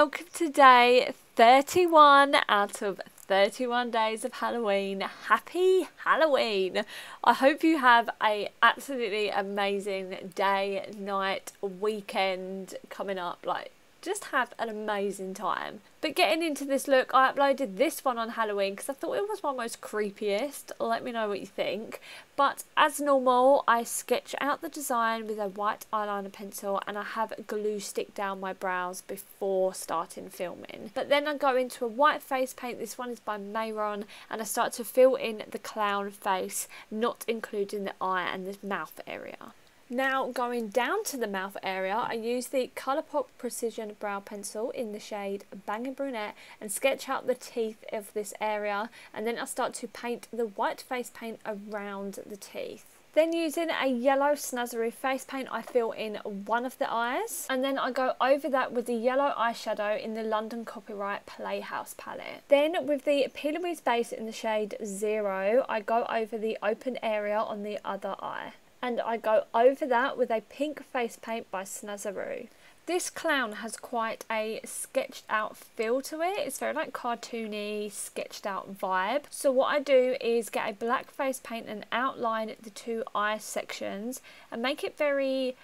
Welcome to day 31 out of 31 days of Halloween. Happy Halloween! I hope you have a absolutely amazing day, night, weekend coming up. Like just have an amazing time. But getting into this look, I uploaded this one on Halloween because I thought it was my most creepiest. Let me know what you think. But as normal, I sketch out the design with a white eyeliner pencil and I have glue stick down my brows before starting filming. But then I go into a white face paint. This one is by Mehron and I start to fill in the clown face, not including the eye and the mouth area. Now going down to the mouth area, I use the Colourpop Precision Brow Pencil in the shade Bangin' Brunette and sketch out the teeth of this area and then I start to paint the white face paint around the teeth. Then using a yellow Snazaroo face paint, I fill in one of the eyes. And then I go over that with the yellow eyeshadow in the London Copyright Playhouse palette. Then with the P. Louise base in the shade Zero, I go over the open area on the other eye and I go over that with a pink face paint by Snazaroo. This clown has quite a sketched out feel to it. It's very like cartoony, sketched out vibe. So what I do is get a black face paint and outline the two eye sections and make it very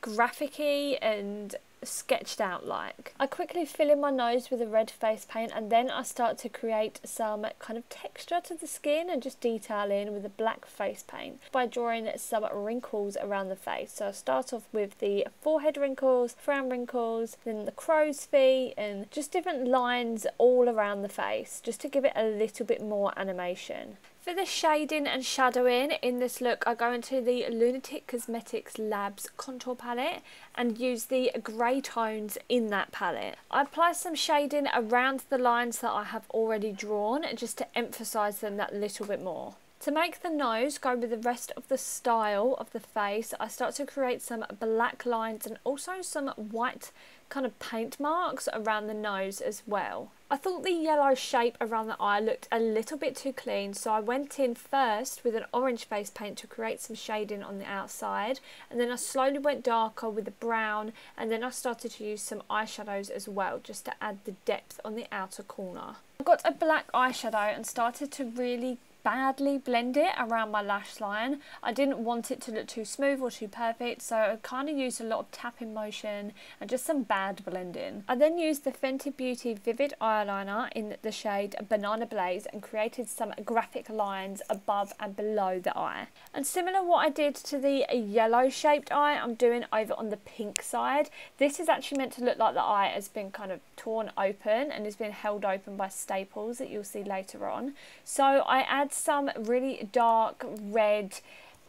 graphic-y and sketched out like. I quickly fill in my nose with a red face paint and then I start to create some kind of texture to the skin and just detail in with a black face paint by drawing some wrinkles around the face. So I start off with the forehead wrinkles, frown wrinkles, then the crow's feet and just different lines all around the face just to give it a little bit more animation. For the shading and shadowing in this look, I go into the Lunatick Cosmetics Labs contour palette and use the grey tones in that palette. I apply some shading around the lines that I have already drawn just to emphasise them that little bit more. To make the nose go with the rest of the style of the face, I start to create some black lines and also some white kind of paint marks around the nose as well. I thought the yellow shape around the eye looked a little bit too clean so I went in first with an orange face paint to create some shading on the outside and then I slowly went darker with the brown and then I started to use some eyeshadows as well just to add the depth on the outer corner. I got a black eyeshadow and started to really badly blend it around my lash line. I didn't want it to look too smooth or too perfect so I kind of used a lot of tapping motion and just some bad blending. I then used the Fenty Beauty Vivid Eyeliner in the shade Banana Blaze and created some graphic lines above and below the eye. And similar what I did to the yellow shaped eye I'm doing over on the pink side. This is actually meant to look like the eye has been kind of torn open and has been held open by staples that you'll see later on. So I add add some really dark red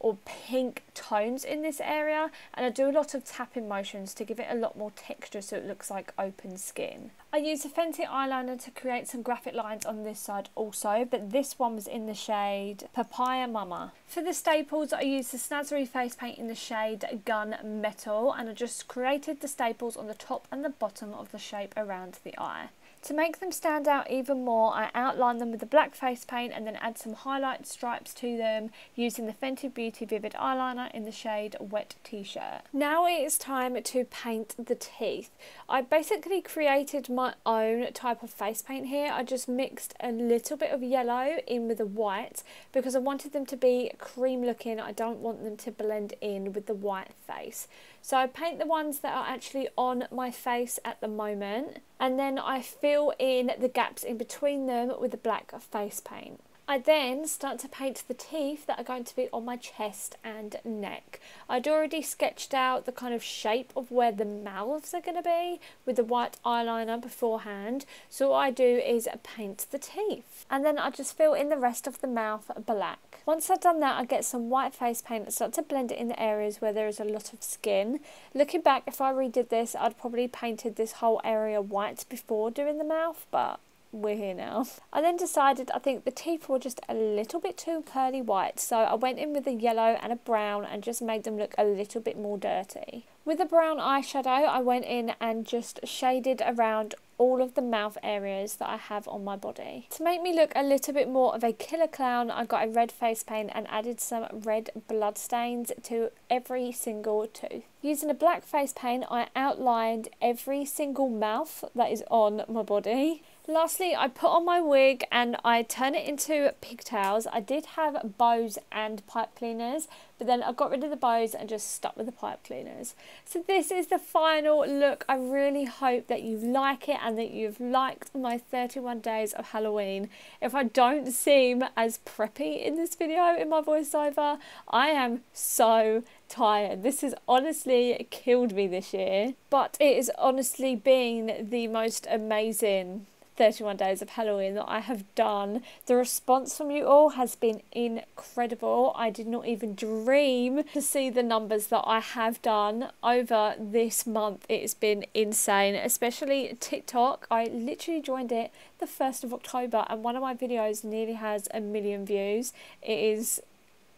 or pink tones in this area and I do a lot of tapping motions to give it a lot more texture so it looks like open skin. I use a Fenty eyeliner to create some graphic lines on this side also but this one was in the shade Papaya Mama. For the staples I used the Snazaroo face paint in the shade Gun Metal and I just created the staples on the top and the bottom of the shape around the eye. To make them stand out even more, I outline them with the black face paint and then add some highlight stripes to them using the Fenty Beauty Vivid Eyeliner in the shade Wet T-shirt. Now it is time to paint the teeth. I basically created my own type of face paint here. I just mixed a little bit of yellow in with the white because I wanted them to be cream looking. I don't want them to blend in with the white face. So I paint the ones that are actually on my face at the moment and then I fill in the gaps in between them with the black face paint. I then start to paint the teeth that are going to be on my chest and neck. I'd already sketched out the kind of shape of where the mouths are going to be with the white eyeliner beforehand. So what I do is paint the teeth and then I just fill in the rest of the mouth black. Once I've done that I get some white face paint and start to blend it in the areas where there is a lot of skin. Looking back if I redid this I'd probably painted this whole area white before doing the mouth but we're here now. I then decided I think the teeth were just a little bit too pearly white so I went in with a yellow and a brown and just made them look a little bit more dirty. With a brown eyeshadow I went in and just shaded around all of the mouth areas that I have on my body. To make me look a little bit more of a killer clown, I got a red face paint and added some red blood stains to every single tooth. Using a black face paint, I outlined every single mouth that is on my body. Lastly, I put on my wig and I turn it into pigtails. I did have bows and pipe cleaners, but then I got rid of the bows and just stuck with the pipe cleaners. So this is the final look. I really hope that you like it and that you've liked my 31 days of Halloween. If I don't seem as preppy in this video in my voiceover, I am so tired. This has honestly killed me this year, but it has honestly been the most amazing 31 days of Halloween that I have done. The response from you all has been incredible. I did not even dream to see the numbers that I have done over this month. It's been insane, especially TikTok. I literally joined it the 1st of October and one of my videos nearly has a million views. It is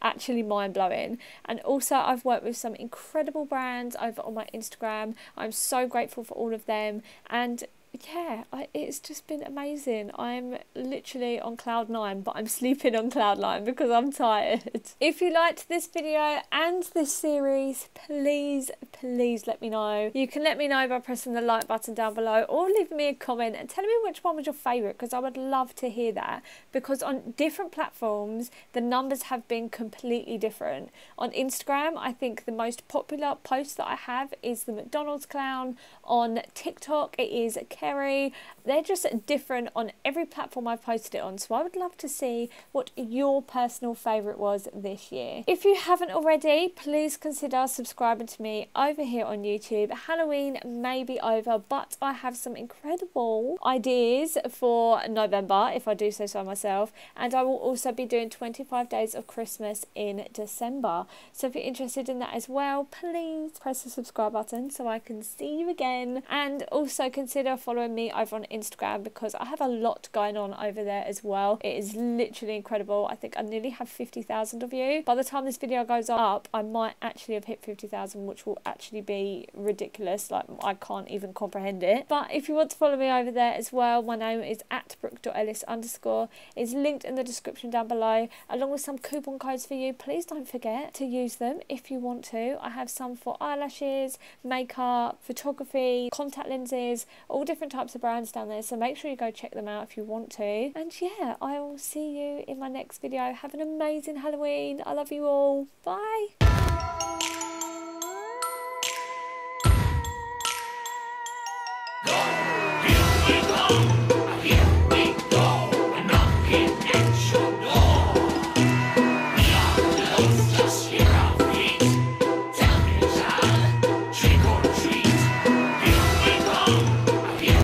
actually mind blowing. And also, I've worked with some incredible brands over on my Instagram. I'm so grateful for all of them. And yeah, I, it's just been amazing. I'm literally on cloud nine, but I'm sleeping on cloud nine because I'm tired. If you liked this video and this series, please, please let me know. You can let me know by pressing the like button down below or leaving me a comment and tell me which one was your favourite because I would love to hear that. Because on different platforms, the numbers have been completely different. On Instagram, I think the most popular post that I have is the McDonald's clown. On TikTok, it is Kerry. They're just different on every platform I've posted it on. So I would love to see what your personal favourite was this year. If you haven't already, please consider subscribing to me over here on YouTube. Halloween may be over, but I have some incredible ideas for November, if I do say so myself. And I will also be doing 25 days of Christmas in December. So if you're interested in that as well, please press the subscribe button so I can see you again. And also consider following following me over on Instagram because I have a lot going on over there as well. It is literally incredible. I think I nearly have 50,000 of you. By the time this video goes up, I might actually have hit 50,000, which will actually be ridiculous. Like, I can't even comprehend it. But if you want to follow me over there as well, my name is at brooke.ellis underscore. It's linked in the description down below, along with some coupon codes for you. Please don't forget to use them if you want to. I have some for eyelashes, makeup, photography, contact lenses, all different different types of brands down there, so make sure you go check them out if you want to. And yeah, I will see you in my next video. Have an amazing Halloween. I love you all. Bye.